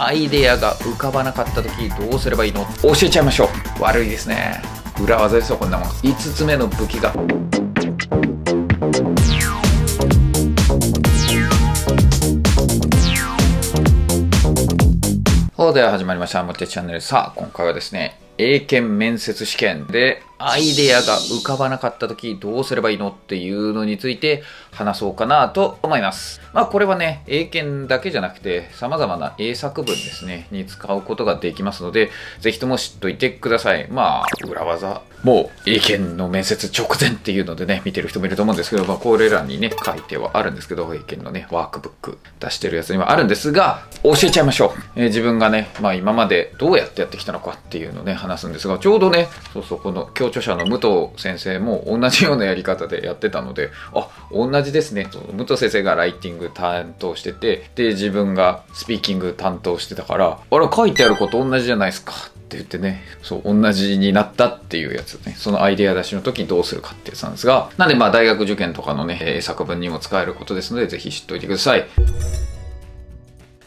アイデアが浮かばなかった時どうすればいいの？教えちゃいましょう。悪いですね。裏技ですよこんなもん。5つ目の武器が。そうでは始まりました。もてチャンネル。さあ、今回はですね、英検面接試験でアイデアが浮かばなかった時どうすればいいのっていうのについて話そうかなと思います。まあこれはね、英検だけじゃなくて様々な英作文ですね、に使うことができますので、ぜひとも知っといてください。まあ、裏技。もう英検の面接直前っていうのでね、見てる人もいると思うんですけど、まあこれらにね、書いてはあるんですけど、英検のね、ワークブック出してるやつにはあるんですが、教えちゃいましょう。えー、自分がね、まあ今までどうやってやってきたのかっていうのをね、話すんですが、ちょうどね、そうそう、この教著者の武藤先生も同じようなやり方でやってたので、あ、同じですね。武藤先生がライティング担当してて、で、自分がスピーキング担当してたから、あれ書いてあること同じじゃないですかって言ってね、そう、同じになったっていうやつね、そのアイデア出しの時にどうするかってやつなんですが、なんでまあ大学受験とかのね、作文にも使えることですので、ぜひ知っておいてください。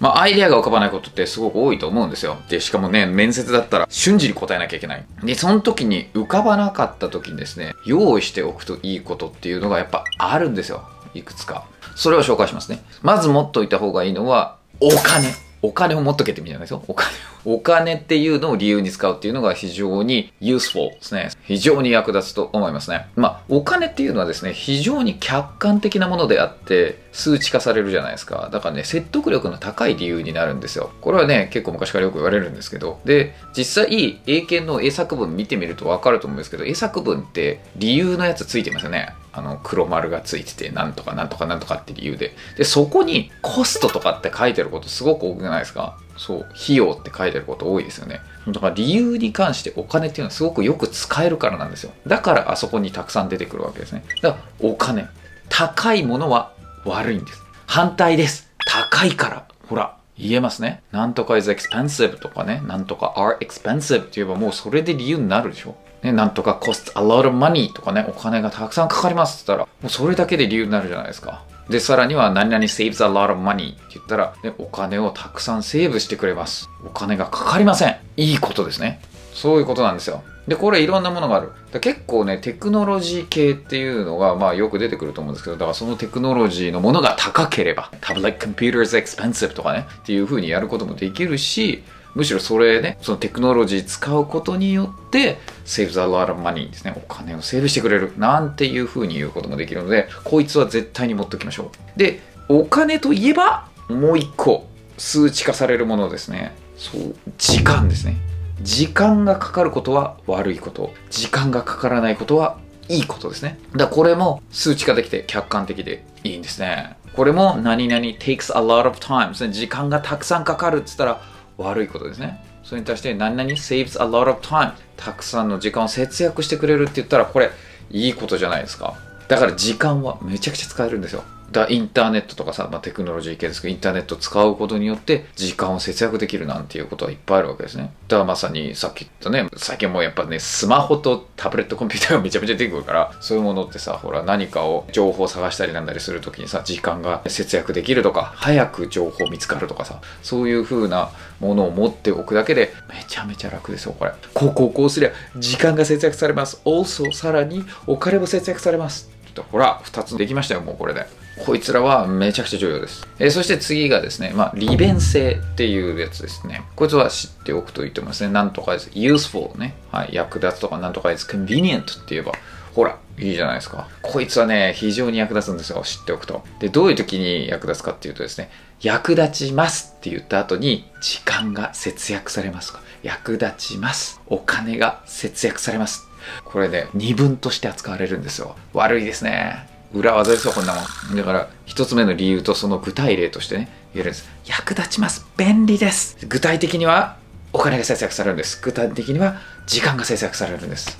まあ、アイデアが浮かばないことってすごく多いと思うんですよ。で、しかもね、面接だったら瞬時に答えなきゃいけない。で、その時に浮かばなかった時にですね、用意しておくといいことっていうのがやっぱあるんですよ。いくつか。それを紹介しますね。まず持っといた方がいいのは、お金。お金を持っとけって意味じゃないですよ。お金お金っていうのを理由に使うっていうのが非常に useful ですね。非常に役立つと思いますね。まあ、お金っていうのはですね、非常に客観的なものであって、数値化されるじゃないですか。だからね、説得力の高い理由になるんですよ。これはね、結構昔からよく言われるんですけど。で、実際、英検の英作文見てみるとわかると思うんですけど、英作文って理由のやつついてますよね。あの、黒丸がついてて、なんとかなんとかなんとかって理由で。で、そこにコストとかって書いてることすごく多くないですか？そう、費用って書いてること多いですよね。だから理由に関してお金っていうのはすごくよく使えるからなんですよ。だからあそこにたくさん出てくるわけですね。だからお金。高いものは悪いんです。反対です。高いから。ほら、言えますね。なんとか is expensive とかね、なんとか are expensive って言えばもうそれで理由になるでしょ。ね、なんとか cost a lot of money とかね、お金がたくさんかかりますって言ったら、もうそれだけで理由になるじゃないですか。で、さらには何々 saves a lot of money って言ったら、ね、お金をたくさんセーブしてくれます。お金がかかりません。いいことですね。そういうことなんですよ。で、これいろんなものがある。結構ね、テクノロジー系っていうのが、まあよく出てくると思うんですけど、だからそのテクノロジーのものが高ければ、tablet computer is expensive とかね、っていう風にやることもできるし、むしろそれね、そのテクノロジー使うことによって、saves a lot of money ですね。お金をセーブしてくれる。なんていう風に言うこともできるので、こいつは絶対に持っておきましょう。で、お金といえば、もう一個、数値化されるものですね。そう、時間ですね。時間がかかることは悪いこと。時間がかからないことはいいことですね。だからこれも数値化できて客観的でいいんですね。これも何々 takes a lot of time ですね。時間がたくさんかかるって言ったら悪いことですね。それに対して何々 saves a lot of time たくさんの時間を節約してくれるって言ったらこれいいことじゃないですか。だから時間はめちゃくちゃ使えるんですよ。だインターネットとかさ、まあ、テクノロジー系ですけど、インターネット使うことによって時間を節約できるなんていうことはいっぱいあるわけですね。だからまさにさっき言ったね、最近もうやっぱね、スマホとタブレットコンピューターがめちゃめちゃ出てくるから、そういうものってさ、ほら何かを情報を探したりなんだりするときにさ、時間が節約できるとか、早く情報見つかるとかさ、そういう風なものを持っておくだけでめちゃめちゃ楽ですよ、これ。こうこうこうすりゃ時間が節約されます。also さらにお金も節約されます。ほら、2つできましたよ、もうこれで。こいつらはめちゃくちゃ重要です。えー、そして次がですね、まあ、利便性っていうやつですね。こいつは知っておくといいと思いますね。なんとかです。useful ね。はい。役立つとかなんとかです。convenient って言えば、ほら、いいじゃないですか。こいつはね、非常に役立つんですよ。知っておくと。で、どういう時に役立つかっていうとですね、役立ちますって言った後に、時間が節約されますか。役立ちます。お金が節約されます。これね、二分として扱われるんですよ。悪いですね。裏技ですよ、こんなもん。だから、1つ目の理由とその具体例としてね、言えるんです。役立ちます。便利です。具体的には、お金が節約されるんです。具体的には、時間が節約されるんです。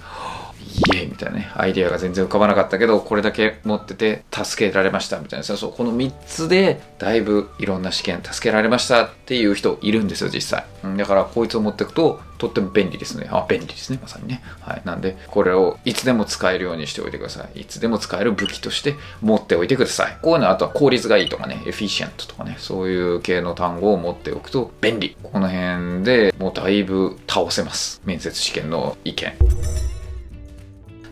イエーイみたいなね、アイデアが全然浮かばなかったけど、これだけ持ってて助けられましたみたいなさ、そう、この3つでだいぶいろんな試験助けられましたっていう人いるんですよ、実際。うんだからこいつを持っていくと、とっても便利ですね。あ、便利ですね、まさにね。はい。なんで、これをいつでも使えるようにしておいてください。いつでも使える武器として持っておいてください。こういうのはあとは効率がいいとかね、エフィシエントとかね、そういう系の単語を持っておくと便利。この辺でもうだいぶ倒せます。面接試験の意見。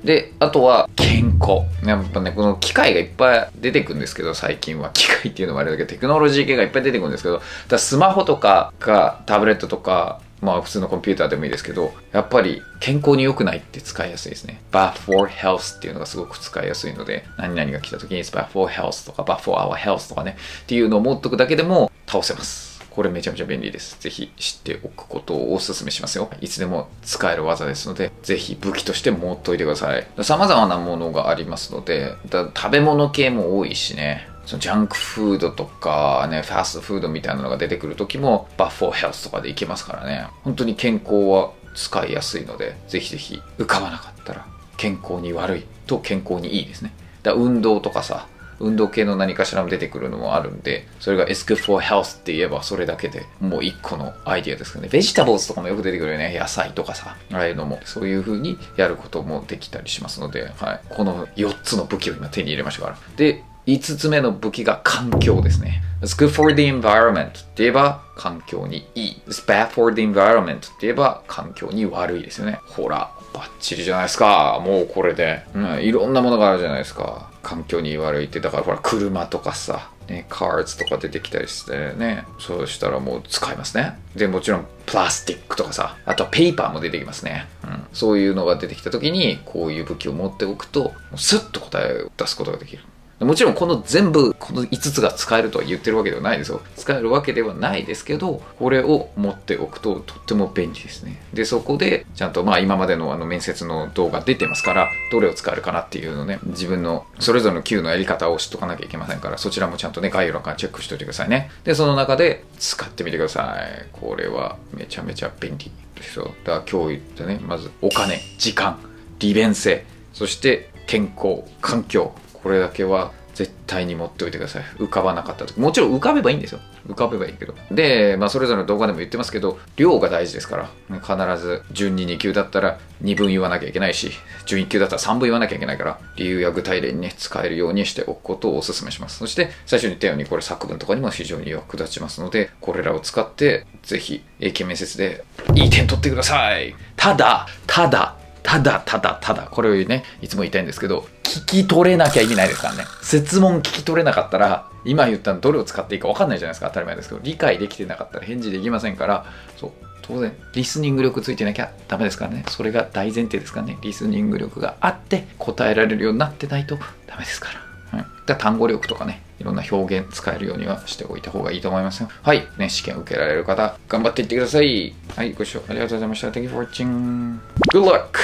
で、あとは健康。やっぱね、この機械がいっぱい出てくんですけど、最近は。機械っていうのもあれだけど、テクノロジー系がいっぱい出てくるんですけど、だスマホとかがタブレットとか、まあ普通のコンピューターでもいいですけど、やっぱり健康に良くないって使いやすいですね。bath for health っていうのがすごく使いやすいので、何々が来た時に bath for health とか bath for our health とかね、っていうのを持っとくだけでも倒せます。これめちゃめちゃ便利です。ぜひ知っておくことをお勧めしますよ。いつでも使える技ですので、ぜひ武器として持っといてください。様々なものがありますので、食べ物系も多いしね。そのジャンクフードとかね、ファストフードみたいなのが出てくる時も、バッフォーヘルスとかでいけますからね。本当に健康は使いやすいので、ぜひぜひ浮かばなかったら、健康に悪いと健康にいいですね。だ運動とかさ、運動系の何かしらも出てくるのもあるんで、それが is good for health って言えばそれだけでもう一個のアイディアですかね。ベジタブルとかもよく出てくるよね。野菜とかさ、ああいうのもそういう風にやることもできたりしますので、はい。この4つの武器を今手に入れましたから。で、5つ目の武器が環境ですね。It's good for the environment って言えば環境にいい。It's bad for the environment って言えば環境に悪いですよね。ほら、バッチリじゃないですか。もうこれで。うん、いろんなものがあるじゃないですか。環境に悪いって。だからほら、車とかさ、ね、カーズとか出てきたりしてね。そうしたらもう使いますね。で、もちろん、プラスティックとかさ、あとはペーパーも出てきますね。うん。そういうのが出てきた時に、こういう武器を持っておくと、スッと答えを出すことができる。もちろんこの全部、この5つが使えるとは言ってるわけではないですよ。使えるわけではないですけど、これを持っておくととっても便利ですね。で、そこで、ちゃんとまあ今までのあの面接の動画出てますから、どれを使えるかなっていうのね、自分のそれぞれの Q のやり方を知っとかなきゃいけませんから、そちらもちゃんとね、概要欄からチェックしておいてくださいね。で、その中で使ってみてください。これはめちゃめちゃ便利ですよ。だから今日言ったね、まずお金、時間、利便性、そして健康、環境、これだけは絶対に持っておいてください。浮かばなかった時。もちろん浮かべばいいんですよ。浮かべばいいけど。で、まあ、それぞれの動画でも言ってますけど、量が大事ですから。必ず、準2、2級だったら2分言わなきゃいけないし、準1級だったら3分言わなきゃいけないから、理由や具体例にね、使えるようにしておくことをお勧めします。そして、最初に言ったように、これ作文とかにも非常に役立ちますので、これらを使って、ぜひ、英検面接でいい点取ってください。ただ、ただ、ただただただ、これをね、いつも言いたいんですけど、聞き取れなきゃ意味ないですからね。説問聞き取れなかったら、今言ったのどれを使っていいか分かんないじゃないですか。当たり前ですけど、理解できてなかったら返事できませんから、そう、当然、リスニング力ついてなきゃダメですからね。それが大前提ですからね。リスニング力があって、答えられるようになってないとダメですから。はい、だ単語力とかね、いろんな表現使えるようにはしておいた方がいいと思いますよ。はい。ね、試験受けられる方、頑張っていってください。はい、ご視聴ありがとうございました。Thank you for watching. Good luck!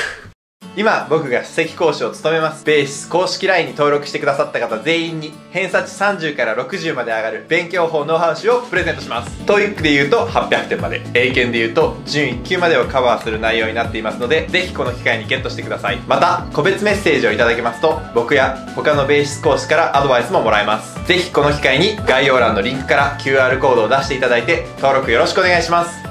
今僕が首席講師を務めますベーシス公式 LINE に登録してくださった方全員に偏差値30から60まで上がる勉強法ノウハウ誌をプレゼントします TOEIC で言うと800点まで英検で言うと準1級までをカバーする内容になっていますのでぜひこの機会にゲットしてくださいまた個別メッセージをいただけますと僕や他のベーシス講師からアドバイスももらえますぜひこの機会に概要欄のリンクから QR コードを出していただいて登録よろしくお願いします